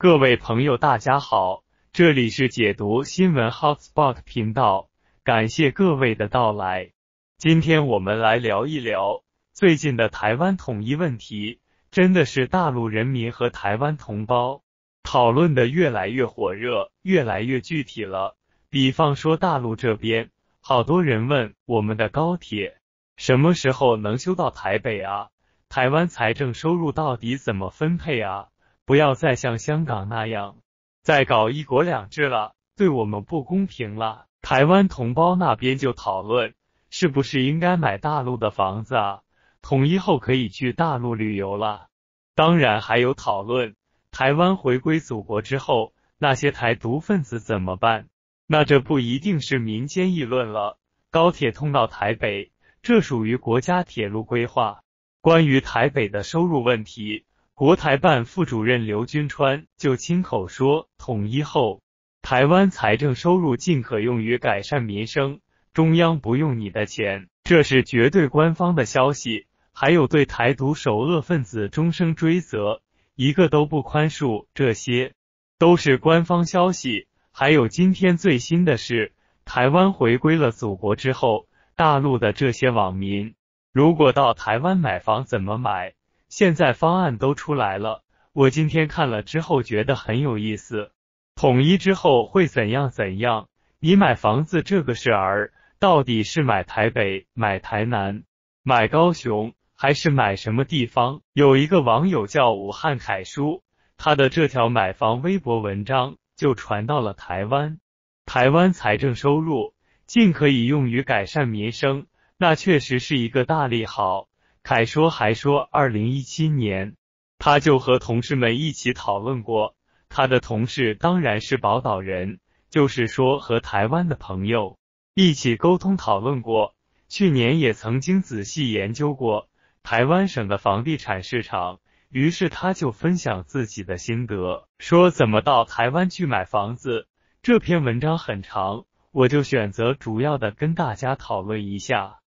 各位朋友，大家好，这里是解读新闻 Hotspot 频道，感谢各位的到来。今天我们来聊一聊最近的台湾统一问题，真的是大陆人民和台湾同胞讨论的越来越火热，越来越具体了。比方说大陆这边，好多人问我们的高铁什么时候能修到台北啊？台湾财政收入到底怎么分配啊？不要再像香港那样再搞一国两制了，对我们不公平了。台湾同胞那边就讨论，是不是应该买大陆的房子啊？统一后可以去大陆旅游了。当然还有讨论，台湾回归祖国之后，那些台独分子怎么办？那这不一定是民间议论了。高铁通到台北，这属于国家铁路规划。关于台北的收入问题。国台办副主任刘军川就亲口说，统一后，台湾财政收入尽可用于改善民生，中央不用你的钱，这是绝对官方的消息。还有对台独首恶分子终生追责，一个都不宽恕，这些都是官方消息。还有今天最新的是，台湾回归了祖国之后，大陆的这些网民，如果到台湾买房怎么买？现在方案都出来了，我今天看了之后觉得很有意思。统一之后会怎样怎样？你买房子这个事儿，到底是买台北、买台南、买高雄，还是买什么地方？有一个网友叫武汉凯叔，他的这条买房微博文章就传到了台湾。台湾财政收入尽可以用于改善民生，那确实是一个大利好。凯说还说，二零一七年他就和同事们一起讨论过，他的同事当然是宝岛人，就是说和台湾的朋友一起沟通讨论过。去年也曾经仔细研究过台湾省的房地产市场，于是他就分享自己的心得，说怎么到台湾去买房子。这篇文章很长，我就选择主要的跟大家讨论一下。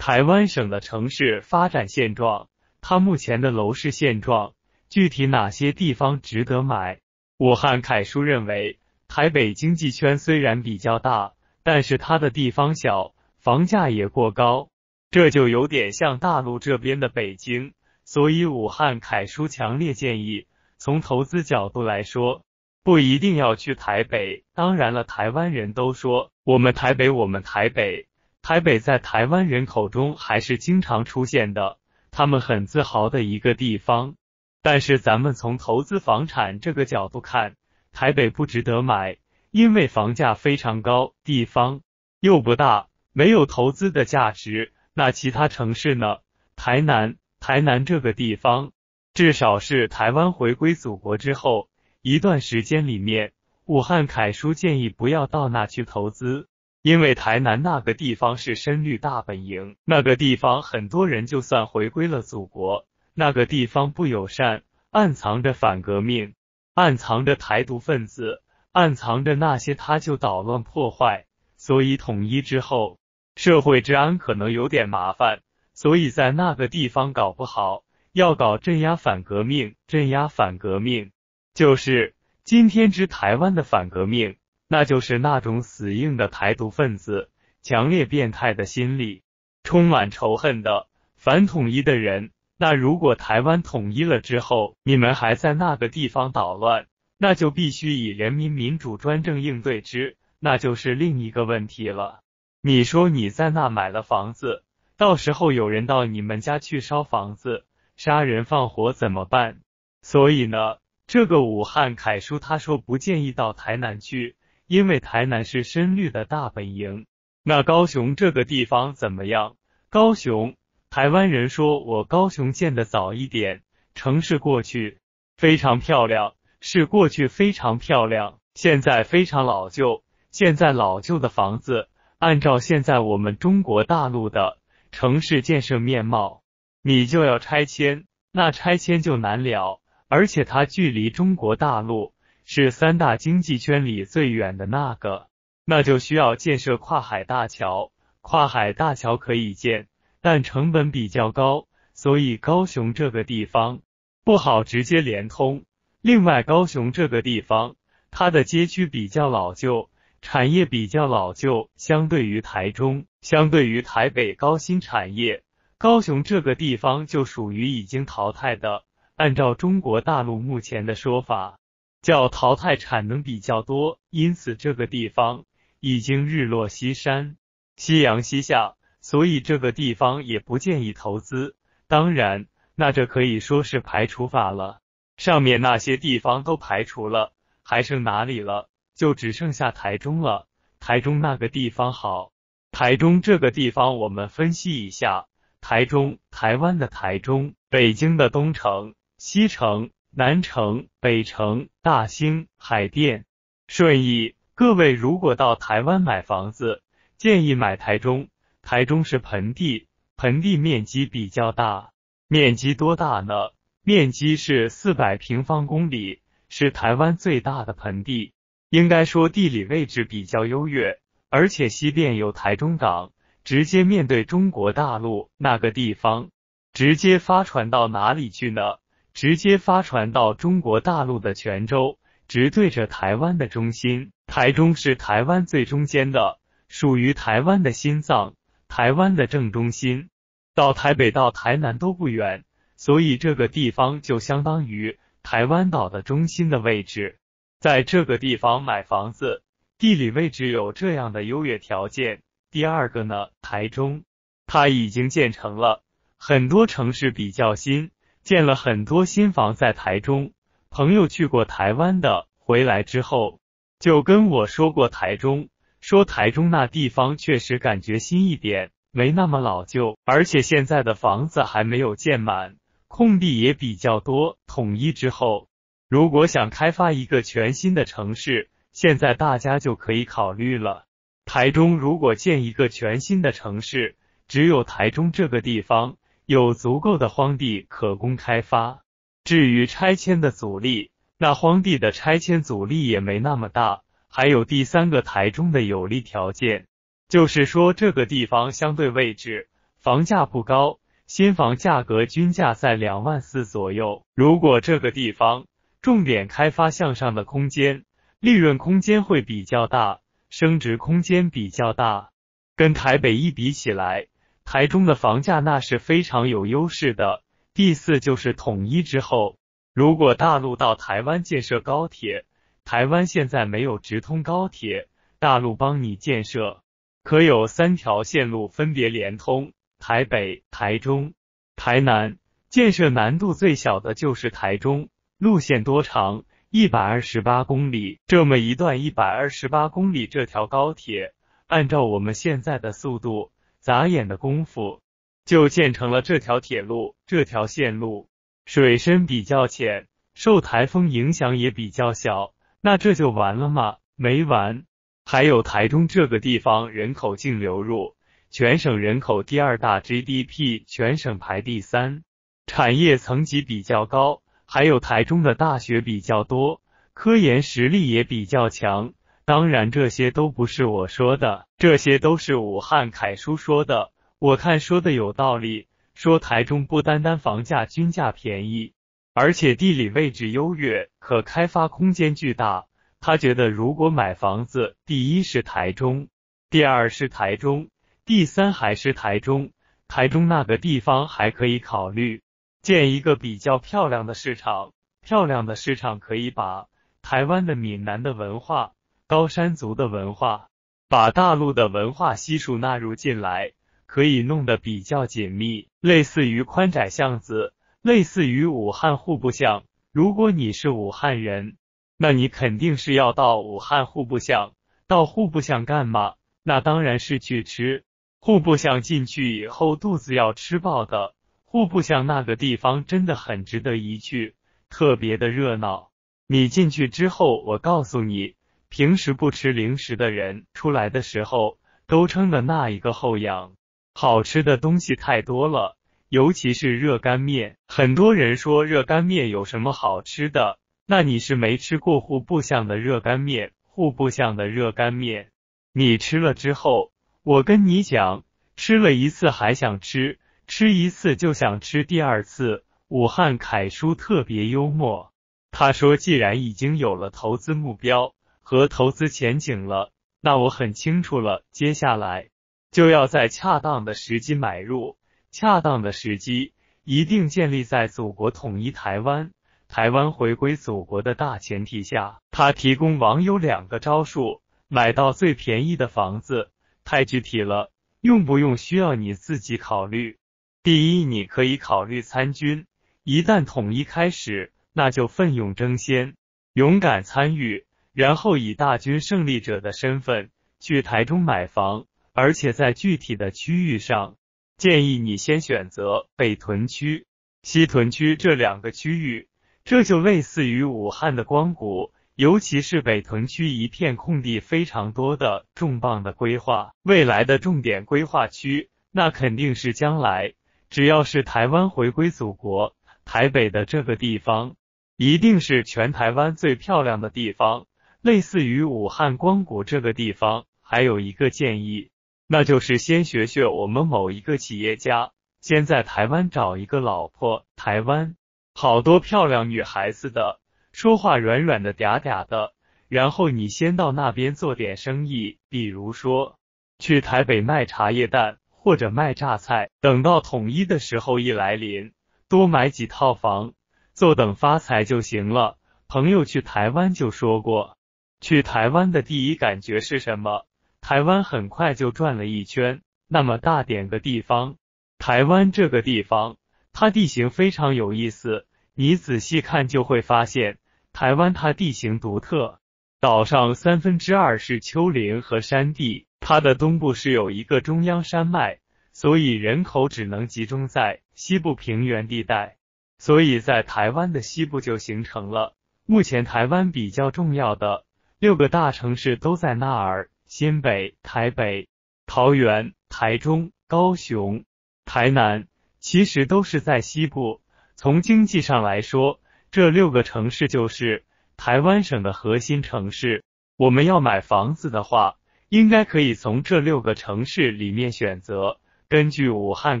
台湾省的城市发展现状，它目前的楼市现状，具体哪些地方值得买？武汉凯叔认为，台北经济圈虽然比较大，但是它的地方小，房价也过高，这就有点像大陆这边的北京。所以武汉凯叔强烈建议，从投资角度来说，不一定要去台北。当然了，台湾人都说我们台北，我们台北。台北在台湾人口中还是经常出现的，他们很自豪的一个地方。但是咱们从投资房产这个角度看，台北不值得买，因为房价非常高，地方又不大，没有投资的价值。那其他城市呢？台南，台南这个地方，至少是台湾回归祖国之后一段时间里面，武汉凯叔建议不要到那去投资。因为台南那个地方是深绿大本营，那个地方很多人就算回归了祖国，那个地方不友善，暗藏着反革命，暗藏着台独分子，暗藏着那些他就捣乱破坏，所以统一之后社会治安可能有点麻烦，所以在那个地方搞不好要搞镇压反革命，镇压反革命就是今天之台湾的反革命。那就是那种死硬的台独分子，强烈变态的心理，充满仇恨的反统一的人。那如果台湾统一了之后，你们还在那个地方捣乱，那就必须以人民民主专政应对之，那就是另一个问题了。你说你在那买了房子，到时候有人到你们家去烧房子、杀人放火怎么办？所以呢，这个武汉凯叔他说不建议到台南去。因为台南是深绿的大本营，那高雄这个地方怎么样？高雄，台湾人说我高雄建的早一点，城市过去非常漂亮，是过去非常漂亮，现在非常老旧。现在老旧的房子，按照现在我们中国大陆的城市建设面貌，你就要拆迁，那拆迁就难了，而且它距离中国大陆。是三大经济圈里最远的那个，那就需要建设跨海大桥。跨海大桥可以建，但成本比较高，所以高雄这个地方不好直接连通。另外，高雄这个地方，它的街区比较老旧，产业比较老旧，相对于台中，相对于台北高新产业，高雄这个地方就属于已经淘汰的。按照中国大陆目前的说法，叫淘汰产能比较多，因此这个地方已经日落西山，夕阳西下，所以这个地方也不建议投资。当然，那这可以说是排除法了。上面那些地方都排除了，还剩哪里了？就只剩下台中了。台中那个地方好，台中这个地方我们分析一下：台中，台湾的台中，北京的东城、西城、南城、北城、大兴、海淀、顺义。各位如果到台湾买房子，建议买台中。台中是盆地，盆地面积比较大，面积多大呢？面积是四百平方公里，是台湾最大的盆地。应该说地理位置比较优越，而且西边有台中港，直接面对中国大陆。那个地方直接发船到哪里去呢？直接发船到中国大陆的泉州，直对着台湾的中心。台中是台湾最中间的，属于台湾的心脏，台湾的正中心。到台北到台南都不远。所以这个地方就相当于台湾岛的中心的位置，在这个地方买房子，地理位置有这样的优越条件。第二个呢，台中它已经建成了，很多城市比较新，建了很多新房在台中。朋友去过台湾的，回来之后就跟我说过台中，说台中那地方确实感觉新一点，没那么老旧，而且现在的房子还没有建满。空地也比较多。统一之后，如果想开发一个全新的城市，现在大家就可以考虑了。台中如果建一个全新的城市，只有台中这个地方有足够的荒地可供开发。至于拆迁的阻力，那荒地的拆迁阻力也没那么大。还有第三个台中的有利条件，就是说这个地方相对位置房价不高。新房价格均价在两万四左右。如果这个地方重点开发向上的空间，利润空间会比较大，升值空间比较大。跟台北一比起来，台中的房价那是非常有优势的。第四就是统一之后，如果大陆到台湾建设高铁，台湾现在没有直通高铁，大陆帮你建设，可有三条线路分别连通。台北、台中、台南建设难度最小的就是台中，路线多长？一百二十八公里。这么一段一百二十八公里这条高铁，按照我们现在的速度，眨眼的功夫就建成了这条铁路。这条线路水深比较浅，受台风影响也比较小。那这就完了吗？没完。还有台中这个地方人口净流入。全省人口第二大，GDP 全省排第三，产业层级比较高，还有台中的大学比较多，科研实力也比较强。当然，这些都不是我说的，这些都是武汉凯叔说的。我看说的有道理，说台中不单单房价均价便宜，而且地理位置优越，可开发空间巨大。他觉得如果买房子，第一是台中，第二是台中。第三还是台中，台中那个地方还可以考虑建一个比较漂亮的市场，漂亮的市场可以把台湾的闽南的文化、高山族的文化，把大陆的文化悉数纳入进来，可以弄得比较紧密，类似于宽窄巷子，类似于武汉户部巷。如果你是武汉人，那你肯定是要到武汉户部巷，到户部巷干嘛？那当然是去吃。户部巷进去以后，肚子要吃饱的。户部巷那个地方真的很值得一去，特别的热闹。你进去之后，我告诉你，平时不吃零食的人出来的时候都撑的那一个后仰。好吃的东西太多了，尤其是热干面。很多人说热干面有什么好吃的？那你是没吃过户部巷的热干面。户部巷的热干面，你吃了之后。我跟你讲，吃了一次还想吃，吃一次就想吃第二次。武汉凯叔特别幽默，他说：“既然已经有了投资目标和投资前景了，那我很清楚了，接下来就要在恰当的时机买入。恰当的时机一定建立在祖国统一台湾、台湾回归祖国的大前提下。”他提供网友两个招数，买到最便宜的房子，太具体了，用不用需要你自己考虑。第一，你可以考虑参军，一旦统一开始。那就奋勇争先，勇敢参与，然后以大军胜利者的身份去台中买房，而且在具体的区域上，建议你先选择北屯区、西屯区这两个区域，这就类似于武汉的光谷，尤其是北屯区一片空地非常多的重磅的规划，未来的重点规划区，那肯定是将来只要是台湾回归祖国，台北的这个地方。一定是全台湾最漂亮的地方，类似于武汉光谷这个地方。还有一个建议，那就是先学学我们某一个企业家，先在台湾找一个老婆。台湾好多漂亮女孩子的，说话软软的嗲嗲的。然后你先到那边做点生意，比如说去台北卖茶叶蛋或者卖榨菜。等到统一的时候一来临，多买几套房。坐等发财就行了。朋友去台湾就说过，去台湾的第一感觉是什么？台湾很快就转了一圈，那么大点个地方，台湾这个地方，它地形非常有意思。你仔细看就会发现，台湾它地形独特，岛上三分之二是丘陵和山地，它的东部是有一个中央山脉，所以人口只能集中在西部平原地带。所以在台湾的西部就形成了。目前台湾比较重要的六个大城市都在那儿：新北、台北、桃园、台中、高雄、台南，其实都是在西部。从经济上来说，这六个城市就是台湾省的核心城市。我们要买房子的话，应该可以从这六个城市里面选择。根据武汉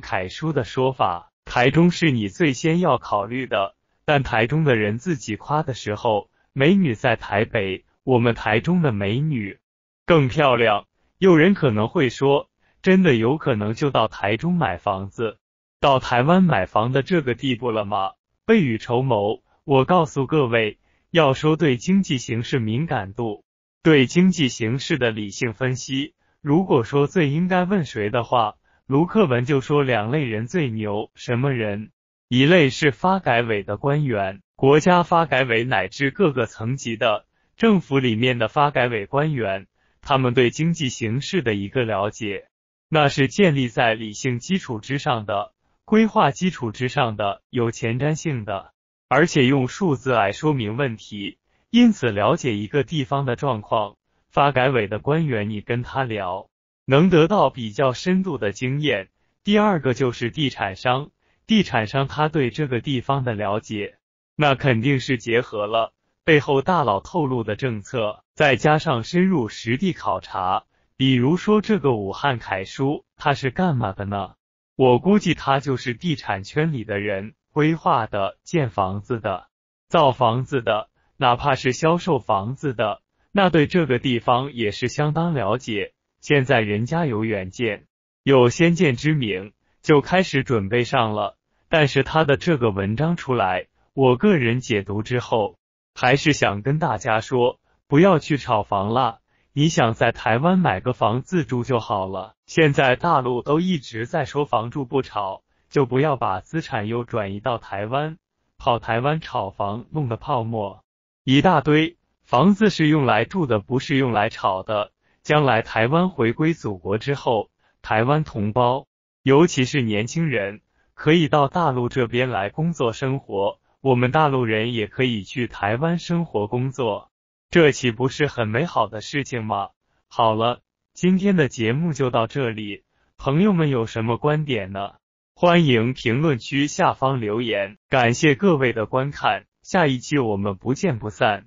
楷书的说法。台中是你最先要考虑的，但台中的人自己夸的时候，美女在台北，我们台中的美女更漂亮。有人可能会说，真的有可能就到台中买房子，到台湾买房的这个地步了吗？未雨绸缪，我告诉各位，要说对经济形势敏感度，对经济形势的理性分析，如果说最应该问谁的话。卢克文就说两类人最牛，什么人？一类是发改委的官员，国家发改委乃至各个层级的政府里面的发改委官员，他们对经济形势的一个了解，那是建立在理性基础之上的，规划基础之上的，有前瞻性的，而且用数字来说明问题。因此，了解一个地方的状况，发改委的官员，你跟他聊。能得到比较深度的经验。第二个就是地产商，地产商他对这个地方的了解，那肯定是结合了背后大佬透露的政策，再加上深入实地考察。比如说这个武汉楷书，他是干嘛的呢？我估计他就是地产圈里的人，规划的、建房子的、造房子的，哪怕是销售房子的，那对这个地方也是相当了解。现在人家有远见，有先见之明，就开始准备上了。但是他的这个文章出来，我个人解读之后，还是想跟大家说，不要去炒房了。你想在台湾买个房自住就好了。现在大陆都一直在说房住不炒，就不要把资产又转移到台湾，跑台湾炒房，弄的泡沫一大堆。房子是用来住的，不是用来炒的。将来台湾回归祖国之后，台湾同胞，尤其是年轻人，可以到大陆这边来工作生活。我们大陆人也可以去台湾生活工作，这岂不是很美好的事情吗？好了，今天的节目就到这里，朋友们有什么观点呢？欢迎评论区下方留言。感谢各位的观看，下一期我们不见不散。